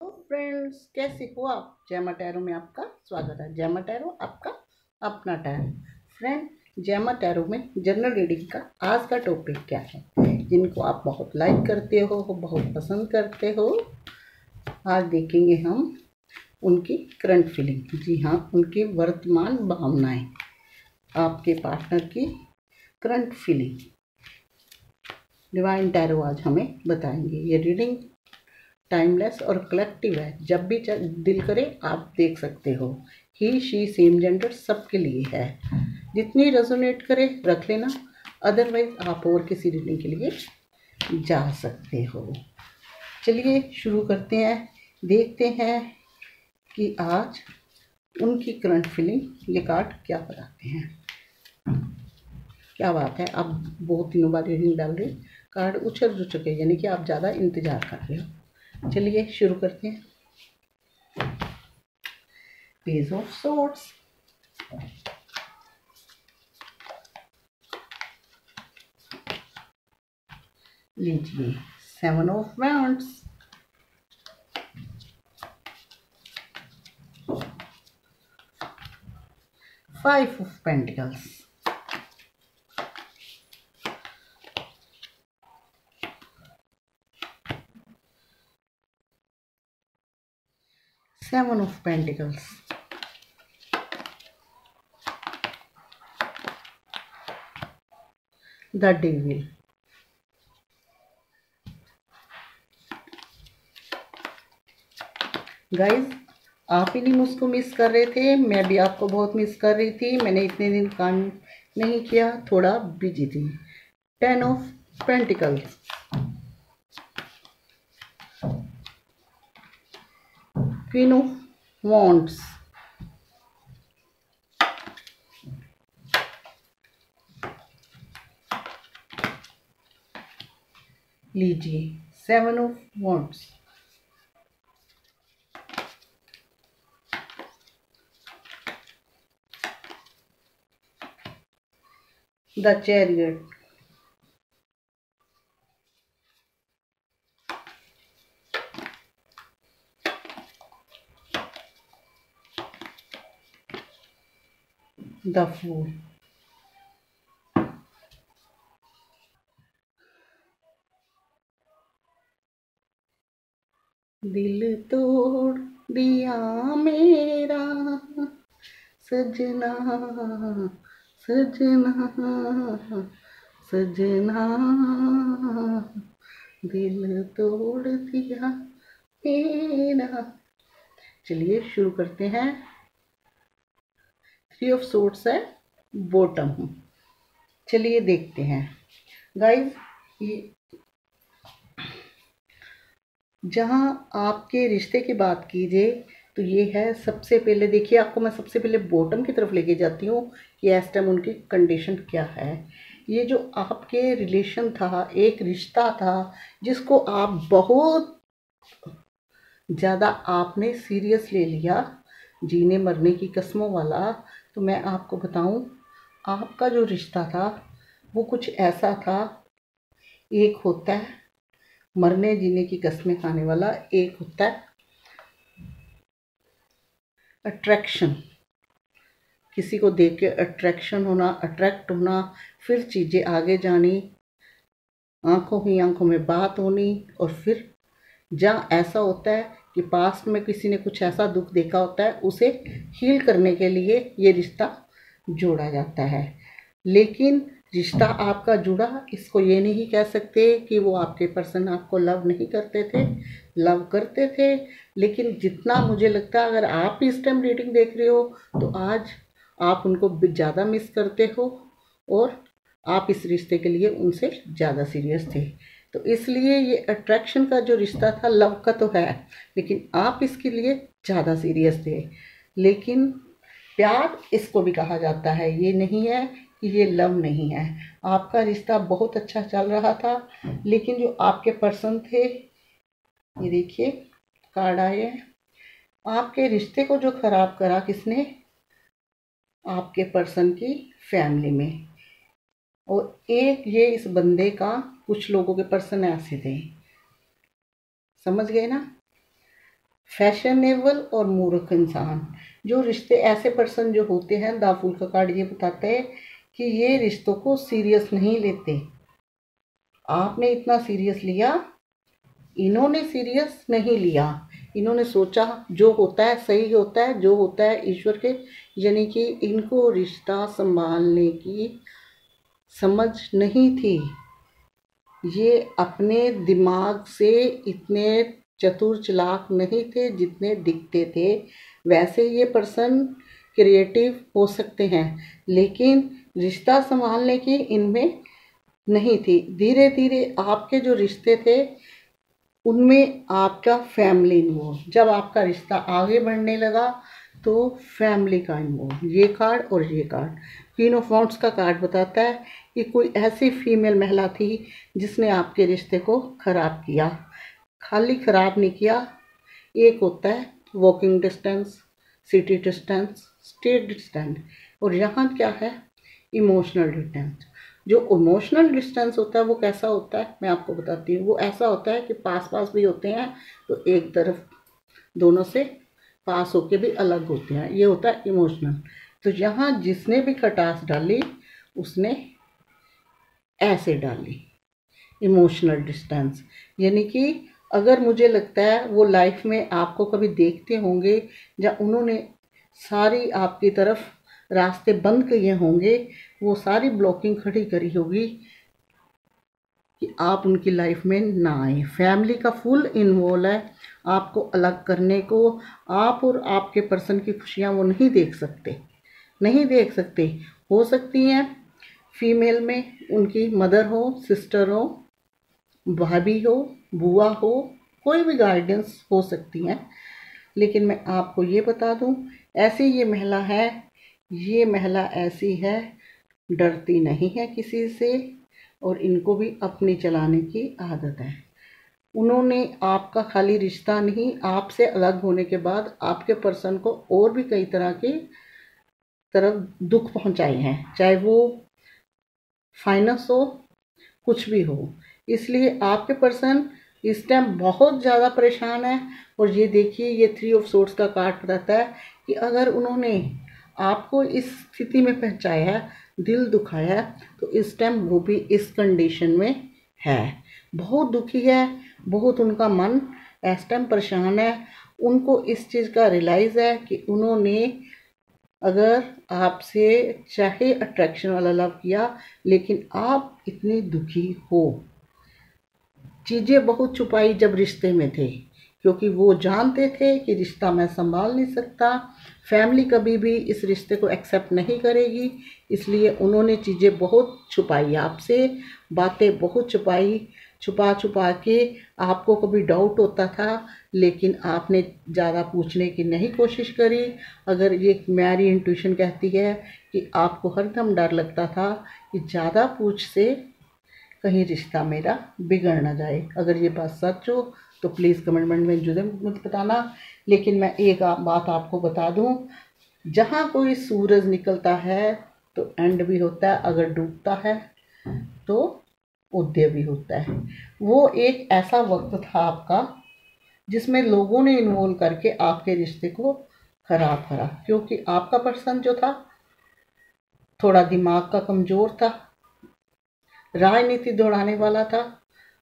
तो फ्रेंड्स कैसे हो आप? जैमा टैरो में आपका स्वागत है। जैमा टैरो, आपका अपना टैरो फ्रेंड जैमा टैरो में जनरल रीडिंग का आज का टॉपिक क्या है? जिनको आप बहुत लाइक करते हो, बहुत पसंद करते हो, आज देखेंगे हम उनकी करंट फीलिंग जी हाँ उनकी वर्तमान भावनाएँ, आपके पार्टनर की करंट फीलिंग डिवाइन टैरो आज हमें बताएँगे। ये रीडिंग टाइमलेस और कलेक्टिव है। जब भी दिल करे, आप देख सकते हो। ही शी सेम जेंडर सबके लिए है। जितनी रेजोनेट करे, रख लेना। अदरवाइज़ आप और किसी रीडिंग के लिए जा सकते हो। चलिए, शुरू करते हैं। देखते हैं कि आज उनकी करंट फीलिंग ये कार्ड क्या बताते हैं। क्या बात है? आप बहुत दिनों बाद रीडिंग डाल रहे कार्ड उछल चुके यानी कि आप ज़्यादा इंतज़ार कर रहे हो। चलिए शुरू करते हैं। पेज ऑफ़ सोर्ट्स लीजिए seven of wands five of pentacles seven of pentacles. The devil. Guys आप ही नहीं मुझको मिस कर रहे थे, मैं भी आपको बहुत मिस कर रही थी, मैंने इतने दिन काम नहीं किया, थोड़ा बिज़ी थी. Ten of pentacles Queen of. लीजिए seven of wands the chariot the fool. दिल तोड़ दिया मेरा, सजना सजना सजना। दिल तोड़ दिया मेरा। चलिए शुरू करते हैं। थ्री ऑफ़ सोर्ट्स है बॉटम चलिए देखते हैं। गाइस ये जहाँ आपके रिश्ते की बात कीजिए तो ये है सबसे पहले देखिए, आपको मैं सबसे पहले बॉटम की तरफ़ लेके जाती हूँ कि इस टाइम उनकी कंडीशन क्या है। ये जो आपके रिलेशन था, एक रिश्ता था, जिसको आप बहुत ज़्यादा आपने सीरियस ले लिया, जीने मरने की कस्मों वाला तो मैं आपको बताऊँ, आपका जो रिश्ता था, वो कुछ ऐसा था। एक होता है, मरने जीने की कस्में खाने वाला, एक होता है अट्रैक्शन किसी को देख के अट्रैक्शन होना अट्रैक्ट होना, फिर चीज़ें आगे जानी, आँखों ही आँखों में बात होनी, और फिर जहाँ ऐसा होता है कि पास्ट में किसी ने कुछ ऐसा दुख देखा होता है, उसे हील करने के लिए ये रिश्ता जोड़ा जाता है। लेकिन रिश्ता आपका जुड़ा, इसको ये नहीं कह सकते कि वो आपके पर्सन आपको लव नहीं करते थे लव करते थे। लेकिन जितना मुझे लगता है, अगर आप इस टाइम रीडिंग देख रहे हो तो आज आप उनको ज़्यादा मिस करते हो और आप इस रिश्ते के लिए उनसे ज़्यादा सीरियस थे। तो इसलिए ये अट्रैक्शन का जो रिश्ता था लव का तो है, लेकिन आप इसके लिए ज़्यादा सीरियस थे। लेकिन प्यार इसको भी कहा जाता है, ये नहीं है कि ये लव नहीं है। आपका रिश्ता बहुत अच्छा चल रहा था, लेकिन जो आपके पर्सन थे, ये देखिए कार्ड आए आपके रिश्ते को जो ख़राब करा किसने? आपके पर्सन की फैमिली में। और एक ये इस बंदे का कुछ लोगों के पर्सन ऐसे थे। समझ गए ना? फैशनेबल और मूर्ख इंसान। जो रिश्ते ऐसे पर्सन जो होते हैं, दाफुल का कार्ड ये बताते हैं कि ये रिश्तों को सीरियस नहीं लेते। आपने इतना सीरियस लिया? इन्होंने सीरियस नहीं लिया। इन्होंने सोचा जो होता है सही होता है, जो होता है ईश्वर के। यानी कि इनको रिश्ता संभालने की समझ नहीं थी। ये अपने दिमाग से इतने चतुर चलाक नहीं थे जितने दिखते थे। वैसे ये पर्सन क्रिएटिव हो सकते हैं, लेकिन रिश्ता संभालने की इनमें नहीं थी। धीरे धीरे आपके जो रिश्ते थे, उनमें आपका फैमिली इन्वॉल्व। जब आपका रिश्ता आगे बढ़ने लगा तो फैमिली का इन्वॉल्व। ये कार्ड और ये कार्ड। क्वीन वाउंड्स का कार्ड बताता है कि कोई ऐसी फीमेल महिला थी जिसने आपके रिश्ते को ख़राब किया। खाली ख़राब नहीं किया। एक होता है walking distance city distance state distance और यहाँ क्या है? इमोशनल डिस्टेंस जो इमोशनल डिस्टेंस होता है वो कैसा होता है? मैं आपको बताती हूँ। वो ऐसा होता है कि पास पास भी होते हैं तो एक तरफ़ दोनों से पास होके भी अलग होते हैं। ये होता है इमोशनल तो यहाँ जिसने भी खटास डाली, उसने ऐसे डाली इमोशनल डिस्टेंस यानी कि अगर मुझे लगता है वो लाइफ में आपको कभी देखते होंगे, या उन्होंने सारी आपकी तरफ़ रास्ते बंद किए होंगे, वो सारी ब्लॉकिंग खड़ी करी होगी कि आप उनकी लाइफ में ना आए। फैमिली का फुल इन्वॉल्व है, आपको अलग करने को, आप और आपके पर्सन की खुशियाँ वो नहीं देख सकते। नहीं देख सकते। हो सकती हैं, फीमेल में उनकी मदर हो, सिस्टर हो, भाभी हो, बुआ हो, कोई भी गार्डियंस हो सकती हैं। लेकिन मैं आपको ये बता दूँ, ऐसी ये महिला है, ये महिला ऐसी है, डरती नहीं है किसी से और इनको भी अपनी चलाने की आदत है। उन्होंने आपका खाली रिश्ता नहीं, आपसे अलग होने के बाद आपके पर्सन को और भी कई तरह के तरफ़ दुख पहुँचाए हैं, चाहे वो फाइनेंस हो, कुछ भी हो। इसलिए आपके पर्सन इस टाइम बहुत ज़्यादा परेशान है और ये देखिए, ये थ्री ऑफ़ सोर्स का कार्ड रहता है कि अगर उन्होंने आपको इस स्थिति में पहुँचाया, दिल दुखाया तो इस टाइम वो भी इस कंडीशन में है। बहुत दुखी है, बहुत उनका मन इस टाइम परेशान है। उनको इस चीज़ का रियलाइज़ है कि उन्होंने अगर आपसे चाहे अट्रैक्शन वाला लव किया, लेकिन आप इतनी दुखी हो। चीज़ें बहुत छुपाई जब रिश्ते में थे, क्योंकि वो जानते थे कि रिश्ता मैं संभाल नहीं सकता फैमिली कभी भी इस रिश्ते को एक्सेप्ट नहीं करेगी, इसलिए उन्होंने चीज़ें बहुत छुपाई। आपसे बातें बहुत छुपाई छुपा छुपा के आपको कभी डाउट होता था, लेकिन आपने ज़्यादा पूछने की नहीं कोशिश करी। अगर ये मेरी इंट्यूशन कहती है कि आपको हरदम डर लगता था कि ज़्यादा पूछ से कहीं रिश्ता मेरा बिगड़ ना जाए। अगर ये बात सच हो तो प्लीज़ कमेंटमेंट में जुदे मत बताना। लेकिन मैं एक बात आपको बता दूँ, जहाँ कोई सूरज निकलता है तो एंड भी होता है, अगर डूबता है तो उदय भी होता है। वो एक ऐसा वक्त था आपका जिसमें लोगों ने इन्वॉल्व करके आपके रिश्ते को खराब करा, क्योंकि आपका पर्सन जो था, थोड़ा दिमाग का कमज़ोर था, राजनीति दौड़ाने वाला था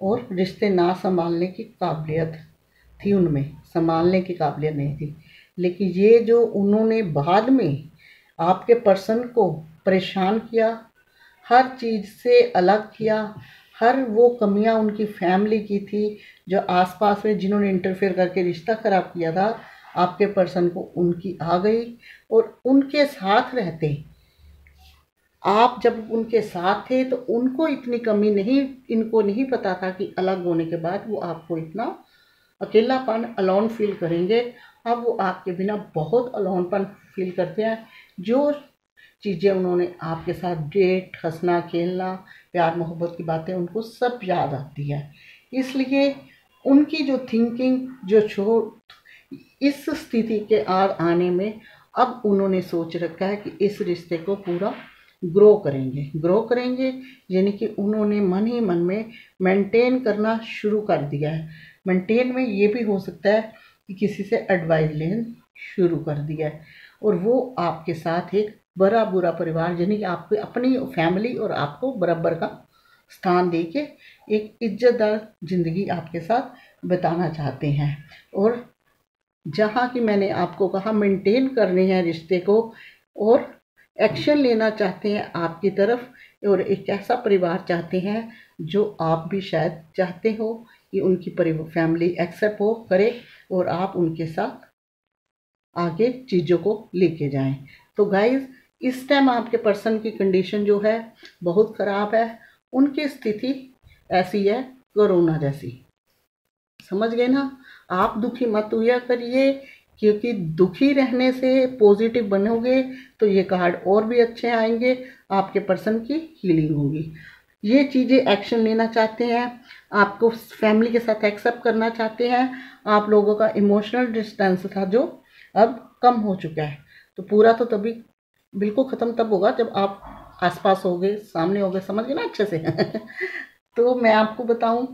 और रिश्ते ना संभालने की काबिलियत थी उनमें, संभालने की काबिलियत नहीं थी। लेकिन ये जो उन्होंने बाद में आपके पर्सन को परेशान किया हर चीज़ से अलग किया। हर वो कमियाँ उनकी फैमिली की थी, जो आसपास में जिन्होंने इंटरफेयर करके रिश्ता ख़राब किया था, आपके पर्सन को उनकी आ गई और उनके साथ रहते। आप जब उनके साथ थे तो उनको इतनी कमी नहीं, इनको नहीं पता था कि अलग होने के बाद वो आपको इतना अकेलापन अलोन फील करेंगे। अब वो आपके बिना बहुत अलोनपन फील करते हैं, जो चीज़ें उन्होंने आपके साथ डेट, हंसना, खेलना, प्यार, मोहब्बत की बातें उनको सब याद आती है। इसलिए उनकी जो थिंकिंग जो छोट, इस स्थिति के आर आने में अब उन्होंने सोच रखा है कि इस रिश्ते को पूरा ग्रो करेंगे। ग्रो करेंगे, यानी कि उन्होंने मन ही मन में मेंटेन करना शुरू कर दिया है। मेंटेन में ये भी हो सकता है कि किसी से एडवाइस लेन शुरू कर दिया है। और वो आपके साथ एक बड़ा बुरा परिवार, यानी कि आपकी अपनी फैमिली और आपको बराबर का स्थान दे के एक इज्जतदार ज़िंदगी आपके साथ बिताना चाहते हैं। और जहाँ की मैंने आपको कहा मेंटेन करने हैं रिश्ते को और एक्शन लेना चाहते हैं आपकी तरफ़ और एक ऐसा परिवार चाहते हैं जो आप भी शायद चाहते हो कि उनकी फैमिली एक्सेप्ट हो, करे और आप उनके साथ आगे चीज़ों को लेके जाएँ। तो गाइस इस टाइम आपके पर्सन की कंडीशन जो है, बहुत ख़राब है। उनकी स्थिति ऐसी है कोरोना जैसी। समझ गए ना? आप दुखी मत हुआ करिए, क्योंकि दुखी रहने से पॉजिटिव बनोगे तो ये कार्ड और भी अच्छे आएँगे, आपके पर्सन की हीलिंग होगी। ये चीज़ें एक्शन लेना चाहते हैं, आपको फैमिली के साथ एक्सेप्ट करना चाहते हैं, आप लोगों का इमोशनल डिस्टेंस था जो अब कम हो चुका है। तो पूरा तो तभी बिल्कुल ख़त्म तब होगा जब आप आसपास हो गए, सामने हो गए, समझ गए ना अच्छे से। तो मैं आपको बताऊँ,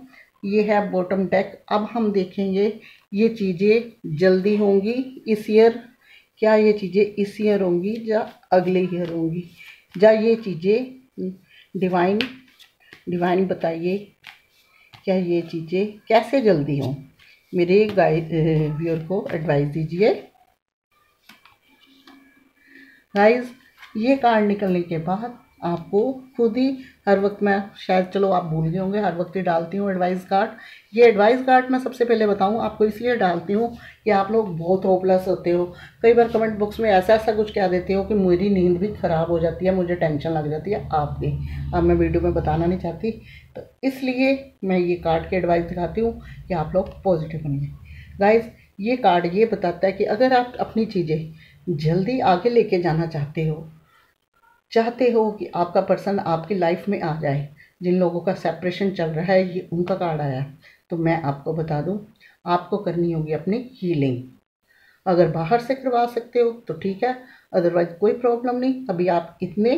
ये है बॉटम टैक अब हम देखेंगे, ये चीज़ें जल्दी होंगी इस ईयर क्या ये चीज़ें इस ईयर होंगी या अगले ईयर होंगी? या ये चीज़ें डिवाइन डिवाइन बताइए, क्या ये चीज़ें कैसे जल्दी हों? मेरे गाइड व्यूअर को एडवाइस दीजिए। गाइस ये कार्ड निकलने के बाद आपको खुद ही हर वक्त मैं, शायद चलो आप भूल गए होंगे, हर वक्त ही डालती हूँ एडवाइस कार्ड ये एडवाइस कार्ड मैं सबसे पहले बताऊँ, आपको इसलिए डालती हूँ कि आप लोग बहुत होपलेस होते हो। कई बार कमेंट बॉक्स में ऐसा ऐसा कुछ कह देते हो कि मेरी नींद भी ख़राब हो जाती है, मुझे टेंशन लग जाती है आपकी अब मैं वीडियो में बताना नहीं चाहती। तो इसलिए मैं ये कार्ड की एडवाइस दिखाती हूँ कि आप लोग पॉजिटिव बनिए गाइज़ ये कार्ड ये बताता है कि अगर आप अपनी चीज़ें जल्दी आगे लेके जाना चाहते हो चाहते हो कि आपका पर्सन आपकी लाइफ में आ जाए। जिन लोगों का सेपरेशन चल रहा है, ये उनका कार्ड आया। तो मैं आपको बता दूँ, आपको करनी होगी अपनी हीलिंग अगर बाहर से करवा सकते हो तो ठीक है। अदरवाइज़ कोई प्रॉब्लम नहीं। अभी आप इतने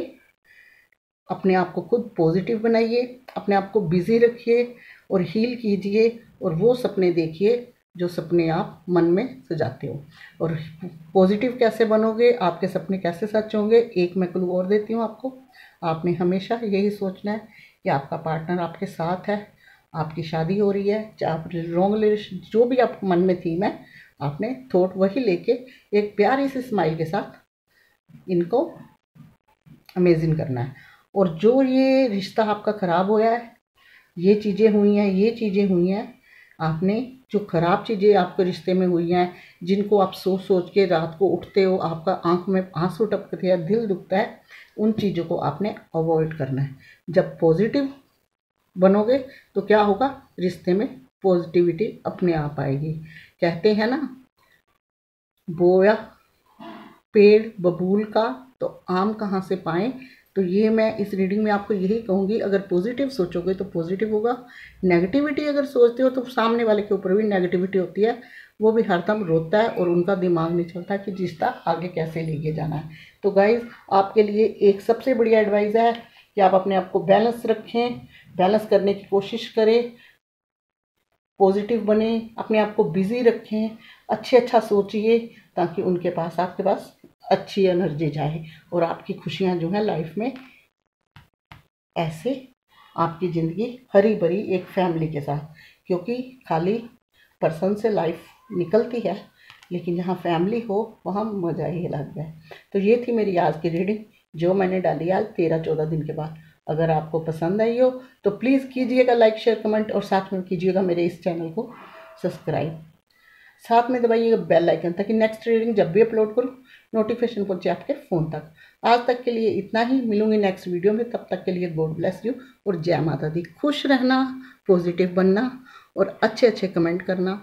अपने आप को खुद पॉजिटिव बनाइए, अपने आप को बिज़ी रखिए और हील कीजिए और वो सपने देखिए। जो सपने आप मन में सजाते हो। और पॉजिटिव कैसे बनोगे, आपके सपने कैसे सच होंगे, एक मैं क्लू और देती हूँ आपको। आपने हमेशा यही सोचना है कि आपका पार्टनर आपके साथ है, आपकी शादी हो रही है, चाहे आप रॉन्ग रिलेशन जो भी आप मन में थी मैं आपने थॉट वही लेके एक प्यारी सी स्माइल के साथ इनको अमेजिंग करना है। और जो ये रिश्ता आपका ख़राब हुआ है, ये चीज़ें हुई हैं, ये चीज़ें हुई हैं, आपने जो ख़राब चीज़ें आपके रिश्ते में हुई हैं, जिनको आप सोच सोच के रात को उठते हो, आपका आँख में आँसू टपकते हैं, दिल दुखता है, उन चीज़ों को आपने अवॉइड करना है। जब पॉजिटिव बनोगे तो क्या होगा? रिश्ते में पॉजिटिविटी अपने आप आएगी। कहते हैं ना, बोया पेड़ बबूल का तो आम कहाँ से पाएँ? तो ये मैं इस रीडिंग में आपको यही कहूँगी, अगर पॉजिटिव सोचोगे तो पॉजिटिव होगा नेगेटिविटी अगर सोचते हो तो सामने वाले के ऊपर भी नेगेटिविटी होती है, वो भी हरदम रोता है और उनका दिमाग नहीं चलता कि रिश्ता आगे कैसे लेके जाना है। तो गाइज़ आपके लिए एक सबसे बढ़िया एडवाइस है कि आप अपने आप को बैलेंस रखें बैलेंस करने की कोशिश करें पॉजिटिव बने, अपने आप को बिज़ी रखें अच्छे अच्छा सोचिए, ताकि उनके पास, आपके पास अच्छी एनर्जी जाए और आपकी खुशियाँ जो हैं लाइफ में, ऐसे आपकी ज़िंदगी हरी भरी एक फैमिली के साथ। क्योंकि खाली पर्सन से लाइफ निकलती है, लेकिन जहाँ फैमिली हो, वहाँ मज़ा ही अलग है। तो ये थी मेरी आज की रीडिंग, जो मैंने डाली आज तेरह चौदह दिन के बाद। अगर आपको पसंद आई हो तो प्लीज़ कीजिएगा लाइक, शेयर, कमेंट और साथ में कीजिएगा मेरे इस चैनल को सब्सक्राइब। साथ में दबाइएगा बेल आइकन ताकि नेक्स्ट रीडिंग जब भी अपलोड करूँ नोटिफिकेशन पहुँचे आपके फ़ोन तक। आज तक के लिए इतना ही। मिलूँगी नेक्स्ट वीडियो में। तब तक के लिए गॉड ब्लेस यू और जय माता दी। खुश रहना पॉजिटिव बनना और अच्छे अच्छे कमेंट करना।